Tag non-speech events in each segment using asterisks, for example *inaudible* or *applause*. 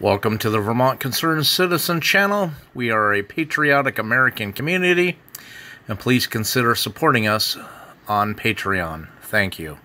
Welcome to the Vermont Concerned Citizen channel. We are a patriotic American community, and please consider supporting us on Patreon. Thank you.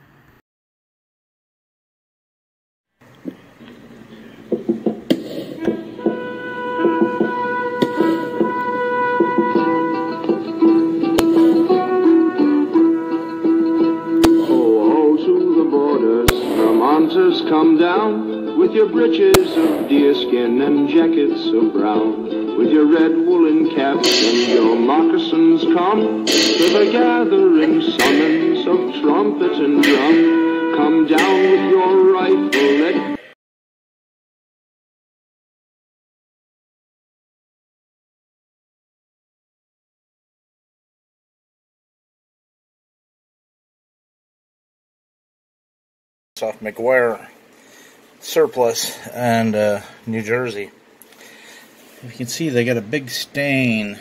With your breeches of deerskin and jackets of brown, with your red woolen caps and your moccasins come to the gathering summons of trumpet and drum. Come down with your rifle, off McGuire surplus and uh, New Jersey. You can see they got a big stain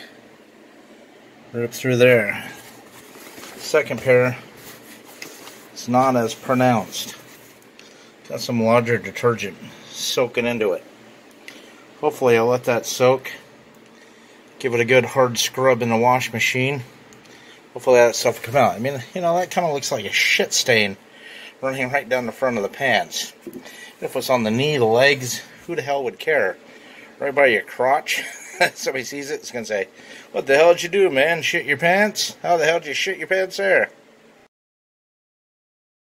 right up through there. Second pair, it's not as pronounced. Got some larger detergent soaking into it. Hopefully, I'll let that soak. Give it a good hard scrub in the wash machine. Hopefully, that stuff will come out. I mean, you know, that kind of looks like a shit stain running right down the front of the pants. If it's on the knee, the legs, who the hell would care? Right by your crotch. *laughs* Somebody sees it, it's gonna say, "What the hell did you do, man? Shit your pants? How the hell did you shit your pants there?"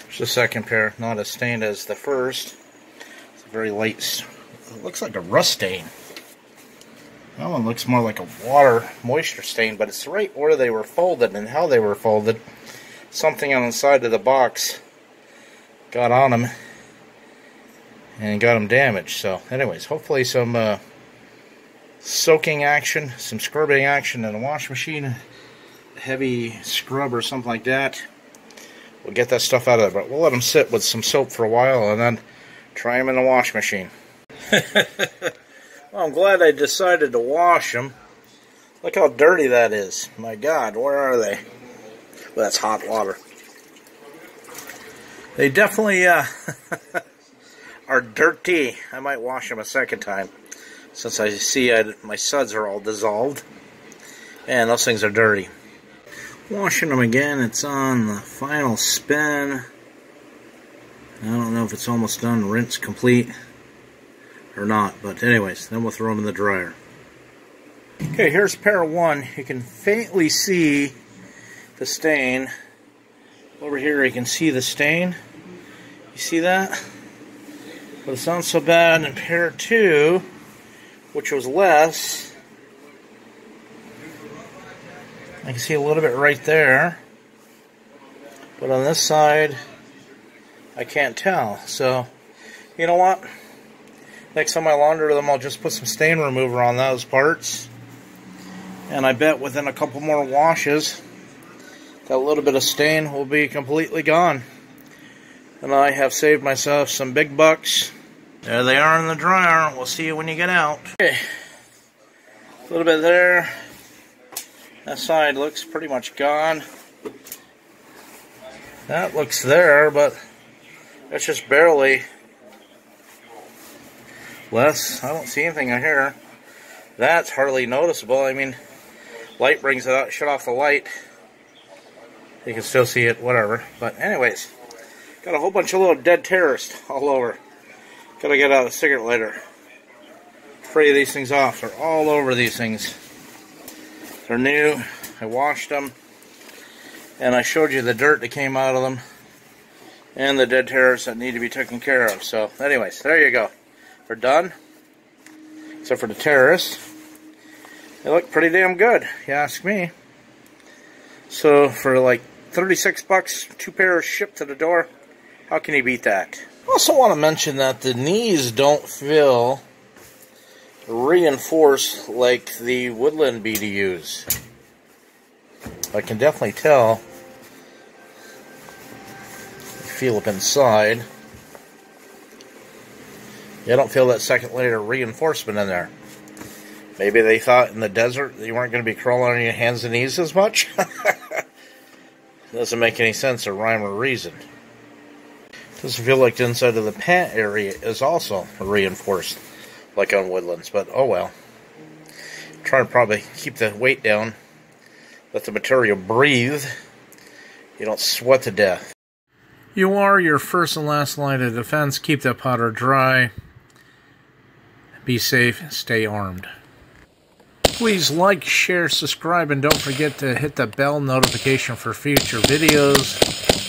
There's the second pair, not as stained as the first. It's a very light. It looks like a rust stain. That one looks more like a water moisture stain, but it's right where they were folded and how they were folded. Something on the side of the box got on them and got them damaged. So, anyways, hopefully some uh, soaking action, some scrubbing action in a wash machine, heavy scrub or something like that. We'll get that stuff out of there, but we'll let them sit with some soap for a while and then try them in the wash machine. *laughs* well, I'm glad I decided to wash them. Look how dirty that is. My God, where are they? Well, that's hot water. They definitely uh, *laughs* are dirty. I might wash them a second time since I see I, my suds are all dissolved. And those things are dirty. Washing them again, it's on the final spin. I don't know if it's almost done, rinse complete or not. But anyways, then we'll throw them in the dryer. Okay, here's pair one. You can faintly see the stain. Over here you can see the stain. You see that? But it's not so bad in pair two, which was less. I can see a little bit right there. But on this side, I can't tell. So, you know what? Next time I launder them, I'll just put some stain remover on those parts. And I bet within a couple more washes, that little bit of stain will be completely gone. And I have saved myself some big bucks. There they are in the dryer. We'll see you when you get out. Okay. A little bit there. That side looks pretty much gone. That looks there, but it's just barely less. I don't see anything in here. That's hardly noticeable. I mean, light brings it out. Shut off the light. You can still see it, whatever. But anyways, got a whole bunch of little dead terrorists all over. Gotta get out a cigarette lighter. Spray these things off. They're all over these things. They're new. I washed them. And I showed you the dirt that came out of them. And the dead terrorists that need to be taken care of. So, anyways, there you go. We're done. Except for the terrorists. They look pretty damn good, you ask me. So, for like 36 bucks, two pairs shipped to the door, how can you beat that? I also want to mention that the knees don't feel reinforced like the Woodland BDUs. I can definitely tell. Feel up inside. You don't feel that second layer of reinforcement in there. Maybe they thought in the desert you weren't going to be crawling on your hands and knees as much. *laughs* Doesn't make any sense or rhyme or reason. Doesn't feel like the inside of the pant area is also reinforced. like on woodlands, but oh well. Try to probably keep the weight down, let the material breathe. You don't sweat to death. You are your first and last line of defense. Keep that powder dry. Be safe, stay armed. Please like, share, subscribe, and don't forget to hit the bell notification for future videos.